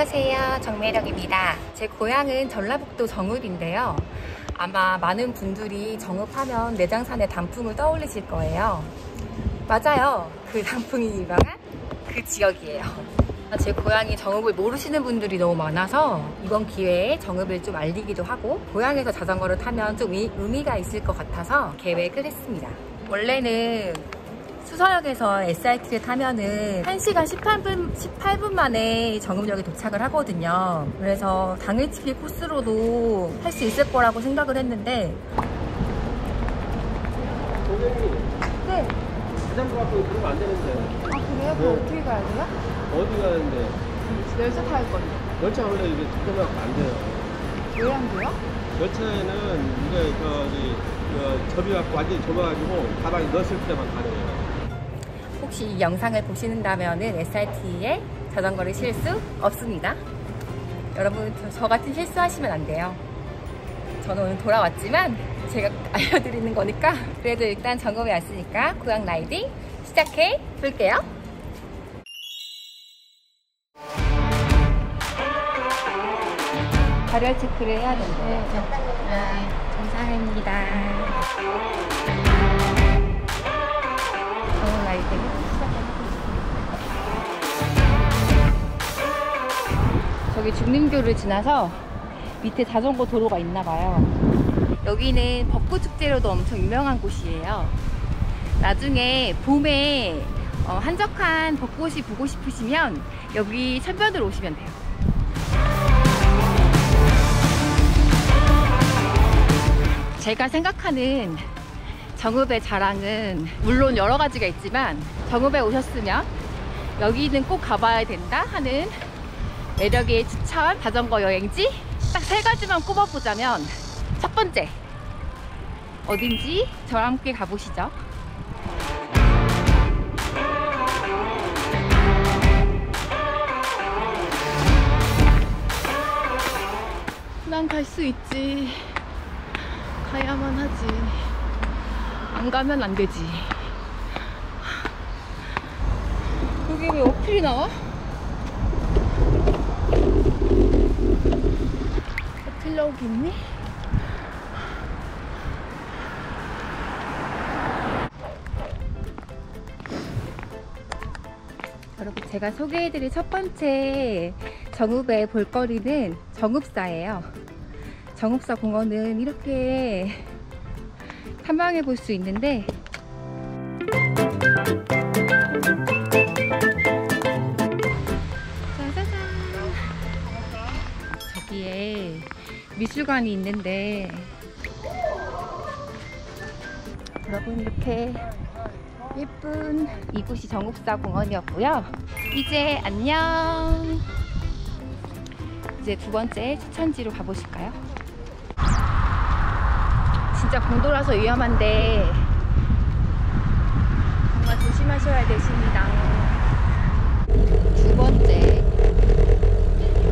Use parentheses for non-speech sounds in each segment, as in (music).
안녕하세요. 정매력입니다. 제 고향은 전라북도 정읍인데요. 아마 많은 분들이 정읍하면 내장산의 단풍을 떠올리실 거예요. 맞아요. 그 단풍이 유명한 그 지역이에요. 제 고향이 정읍을 모르시는 분들이 너무 많아서 이번 기회에 정읍을 좀 알리기도 하고 고향에서 자전거를 타면 좀 의미가 있을 것 같아서 계획을 했습니다. 원래는 수서역에서 SRT를 타면은 1시간 18분, 18분 만에 정읍역에 도착을 하거든요. 그래서 당일치기 코스로도 할 수 있을 거라고 생각을 했는데 네. 자전거 갖고 그러면 안 되는데. 아 그래요? 그럼 어떻게 가야 돼요? 어디 가는데? 열차 탈 건데 열차 원래 이게 갖고 안 돼요. 왜 안 돼요? 열차에는 이게 저기 저 접이 갖고 완전히 좁아가지고 가방에 넣었을 때만 가능해요. 혹시 이 영상을 보시는다면 SRT에 자전거를 실수 없습니다. 여러분 저, 저 같은 실수하시면 안 돼요. 저는 오늘 돌아왔지만 제가 (laughs) 알려드리는 거니까 그래도 일단 점검에 왔으니까 고향 라이딩 시작해 볼게요. 발열 체크를 해야 되는데 네, 감사합니다. 중림교를 지나서 밑에 자전거 도로가 있나 봐요. 여기는 벚꽃 축제로도 엄청 유명한 곳이에요. 나중에 봄에 어, 한적한 벚꽃이 보고 싶으시면 여기 천변으로 오시면 돼요. 제가 생각하는 정읍의 자랑은 물론 여러 가지가 있지만 정읍에 오셨으면 여기는 꼭 가봐야 된다 하는 매력의 추천 자전거 여행지 딱 세 가지만 꼽아보자면 첫 번째 어딘지 저랑 함께 가보시죠. 난 갈 수 있지. 가야만 하지. 안 가면 안 되지. 여기 왜 어필이 나와? 나오기 있니? 여러분 제가 소개해드릴 첫 번째 정읍의 볼거리는 정읍사예요. 정읍사 공원은 이렇게 탐방해 볼 수 있는데 짜자잔 저기에 미술관이 있는데 여러분 이렇게 예쁜 이곳이 정읍사 공원이었고요. 이제 안녕. 이제 두 번째 추천지로 가보실까요? 진짜 공도라서 위험한데 정말 조심하셔야 되십니다. 두 번째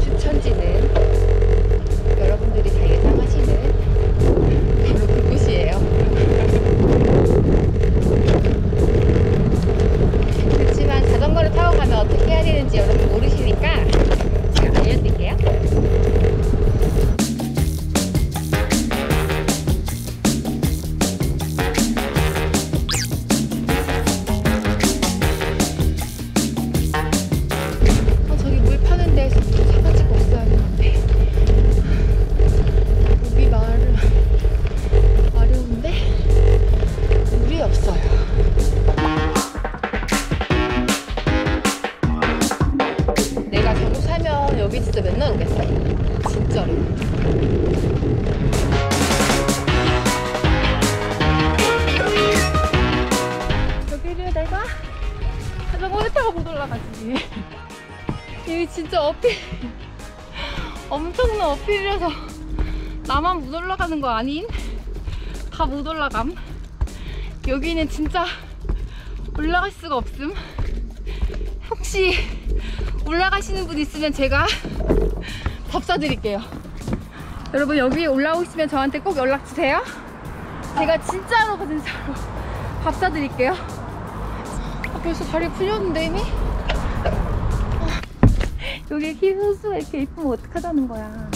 추천지는 여러분들이 다 예상하시는 바로 그곳이에요. 그렇지만 자전거를 타고 가면 어떻게 해야 되는지 여러분 모르시니까 제가 알려드릴게요. 어필, 엄청난 어필이라서 나만 못 올라가는 거 아닌? 다 못 올라감. 여기는 진짜 올라갈 수가 없음. 혹시 올라가시는 분 있으면 제가 밥 사드릴게요. 여러분 여기 올라오시면 저한테 꼭 연락 주세요. 제가 진짜로 진짜로 밥 사드릴게요. 아, 벌써 다리 풀렸는데 이미? 아, 여기 키 호수가 이렇게 이쁘면 어떡하자는 거야.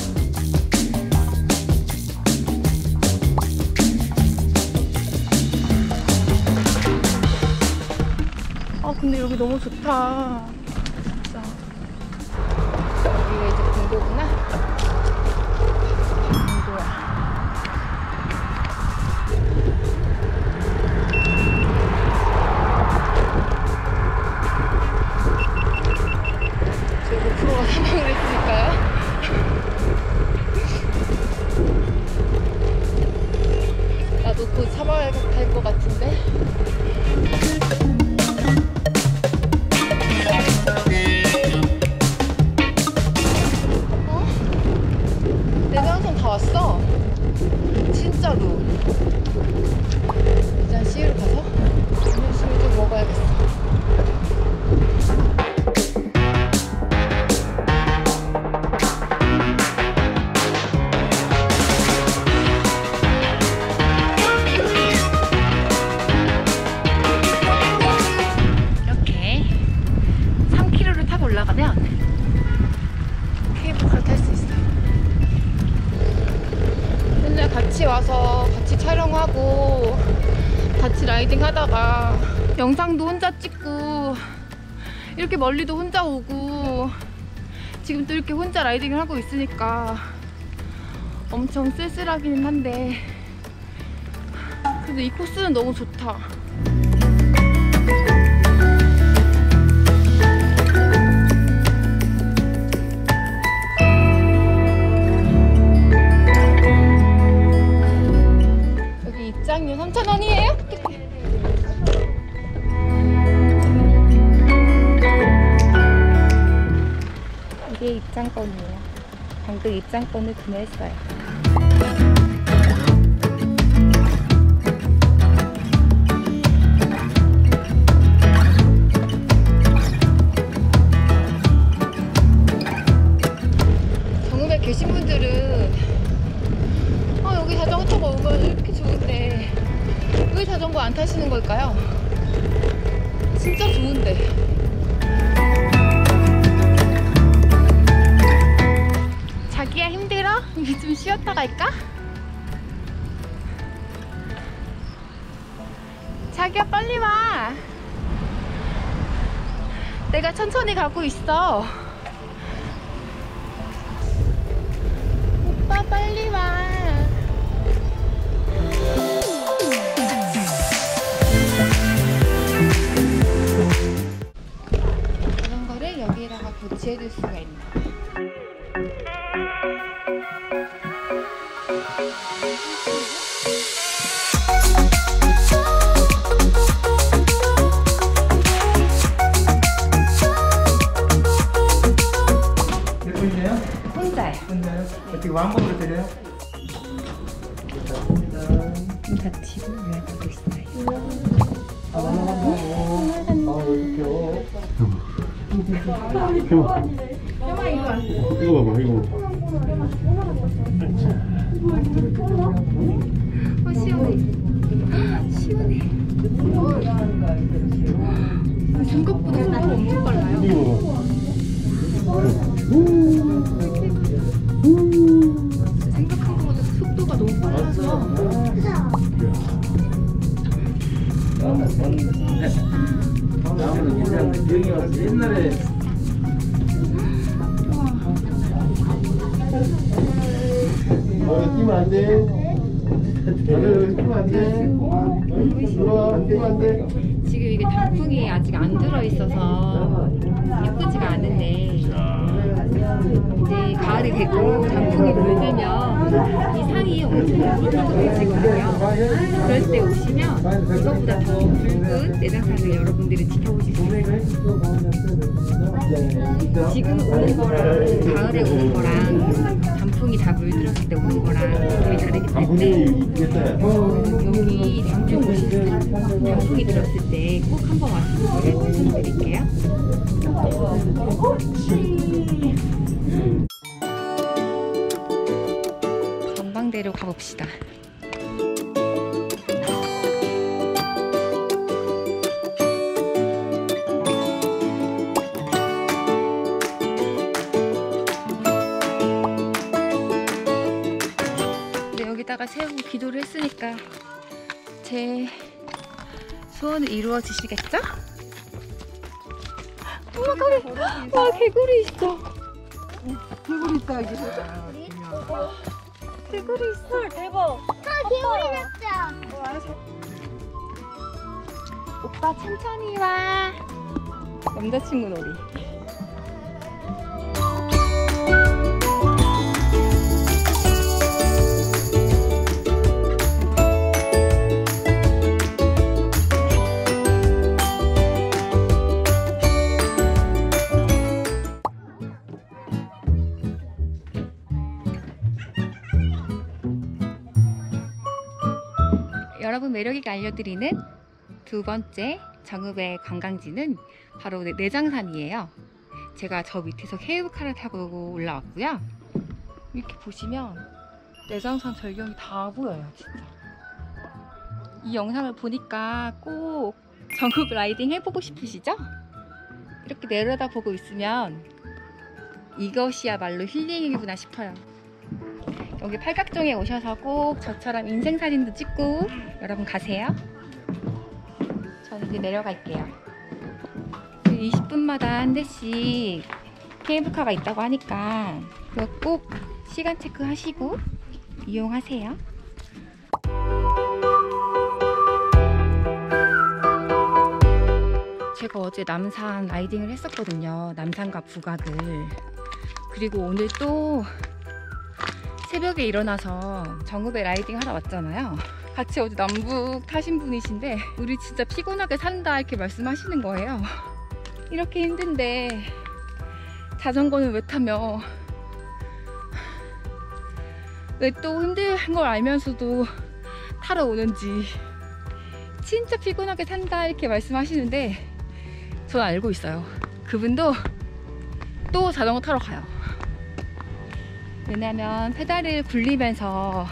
아 근데 여기 너무 좋다. 진짜. 여기가 이제 공도구나. 다 왔어. 진짜로. 이제 CU로 가서 같이 와서 같이 촬영하고 같이 라이딩 하다가 영상도 혼자 찍고 이렇게 멀리도 혼자 오고 지금 또 이렇게 혼자 라이딩을 하고 있으니까 엄청 쓸쓸하기는 한데 그래도 이 코스는 너무 좋다. 방금 입장권을 구매했어요. 정읍에 계신 분들은 아 여기 자전거 타고 오면 이렇게 좋은데 왜 자전거 안 타시는 걸까요? 진짜 좋은데 자기야 힘들어? 좀 쉬었다 갈까? 자기야 빨리 와 내가 천천히 가고 있어 분이세요? 혼자요 혼자요? 어떻게 왕복으로 드려요? 문 닫히고 예약하고 있어요? 이거 봐봐 이거 어 시원해. 시원해. 아, 생각보다 속도가 엄청 빨라요 이제 가을이 되고 단풍이 물들면 이 상이 엄청 예쁘다지거든요 그럴 때 오시면 이것보다 더 붉은 내장산을 여러분들이 지켜보실 수 있어요 지금 오는 거랑 가을에 오는 거랑 단풍이 다 물들었을 때 오는 거랑 느낌이 다르기 때문에 여기 단풍 오실 단풍이 들었을 때 꼭 한번 와서 추천드릴게요. 거리로 가봅시다. 네, 여기다가 세우고 기도를 했으니까 제 소원이 이루어지시겠죠? 엄마 거기 아, 와 개구리 있어. 개구리 있다 여기. 개구리 있어. 대박. 오빠 천천히 와. 남자친구 놀이 여러분 매력이가 알려드리는 두 번째 정읍의 관광지는 바로 내- 내장산이에요. 제가 저 밑에서 케이블카를 타고 올라왔고요. 이렇게 보시면 내장산 절경이 다 보여요, 진짜. 이 영상을 보니까 꼭 정읍 라이딩 해보고 싶으시죠? 이렇게 내려다 보고 있으면 이것이야말로 힐링이구나 싶어요. 여기 팔각정에 오셔서 꼭 저처럼 인생사진도 찍고 여러분 가세요. 저는 이제 내려갈게요. 20분마다 한 대씩 케이블카가 있다고 하니까 그거 꼭 시간 체크하시고 이용하세요. 제가 어제 남산 라이딩을 했었거든요. 남산과 북악을. 그리고 오늘 또 새벽에 일어나서 정읍에 라이딩 하러 왔잖아요. 같이 어제 남북 타신 분이신데 우리 진짜 피곤하게 산다 이렇게 말씀하시는 거예요. 이렇게 힘든데 자전거는 왜 타며 왜 또 힘든 걸 알면서도 타러 오는지 진짜 피곤하게 산다 이렇게 말씀하시는데 전 알고 있어요. 그분도 또 자전거 타러 가요. 왜냐면 페달을 굴리면서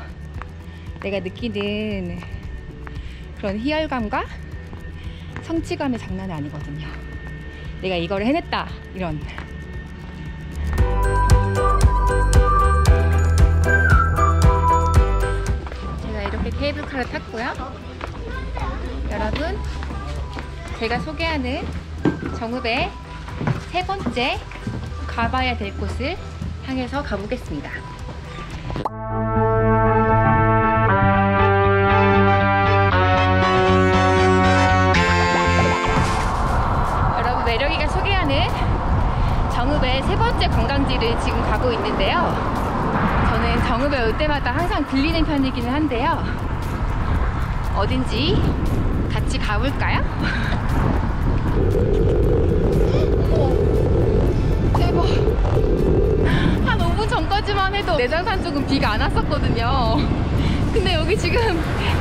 내가 느끼는 그런 희열감과 성취감의 장난이 아니거든요. 내가 이걸 해냈다 이런. 제가 이렇게 케이블카를 탔고요. 여러분, 제가 소개하는 정읍의 세 번째 가봐야 될 곳을 향해서 가보겠습니다. 여러분 매력이가 소개하는 정읍의 세 번째 관광지를 지금 가고 있는데요. 저는 정읍에 올 때마다 항상 들리는 편이기는 한데요. 어딘지 같이 가볼까요? (laughs) 내장산 쪽은 비가 안 왔었거든요. (laughs) 근데 여기 지금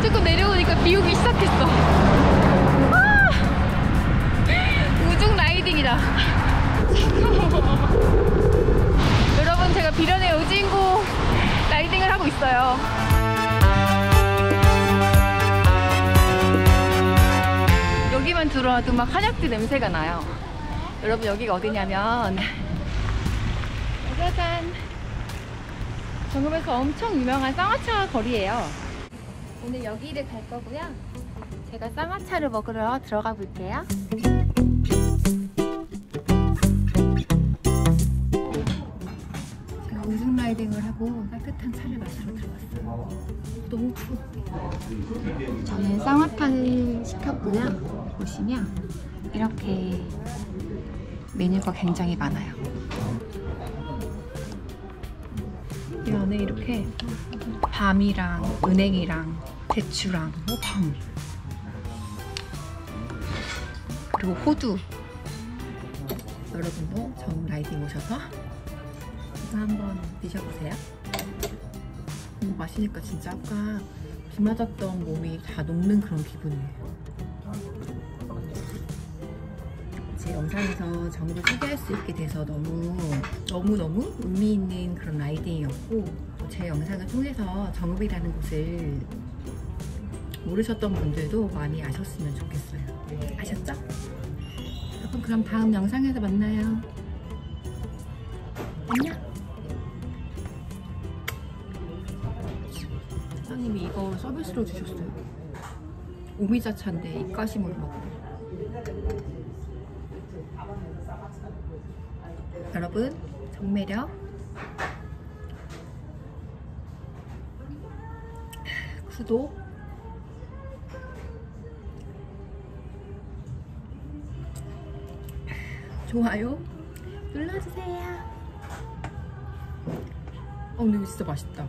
조금 내려오니까 비 오기 시작했어. 아! 우중 라이딩이다. (laughs) 여러분 제가 비련의 오진구 라이딩을 하고 있어요. 여기만 들어와도 막 한약재 냄새가 나요. 여러분 여기가 어디냐면 짜잔 정읍에서 엄청 유명한 쌍화차 거리예요. 오늘 여기를 갈 거고요. 제가 쌍화차를 먹으러 들어가 볼게요. 제가 우중 라이딩을 하고 따뜻한 차를 마시러 들어왔어요. 너무 추워. 저는 쌍화탕을 시켰고요. 보시면 이렇게 메뉴가 굉장히 많아요. 이 안에 이렇게 밤이랑 은행이랑 대추랑 뭐 밤. 그리고 호두. 여러분도 정 라이딩 오셔서 이거 한번 드셔보세요. 음, 마시니까 진짜 아까 비 맞았던 몸이 다 녹는 그런 기분이에요. 제 영상에서 정보를 소개할 수 있게 돼서 너무 너무 너무 의미 있는 그런 라이딩이었고 제 영상을 통해서 정읍이라는 곳을 모르셨던 분들도 많이 아셨으면 좋겠어요. 아셨죠? 여러분 그럼 다음 영상에서 만나요. 안녕. 사장님이 이거 서비스로 주셨어요. 오미자차인데 입가심으로 먹어. 여러분 정매력 구독 좋아요 눌러주세요. 어 근데 진짜 맛있다.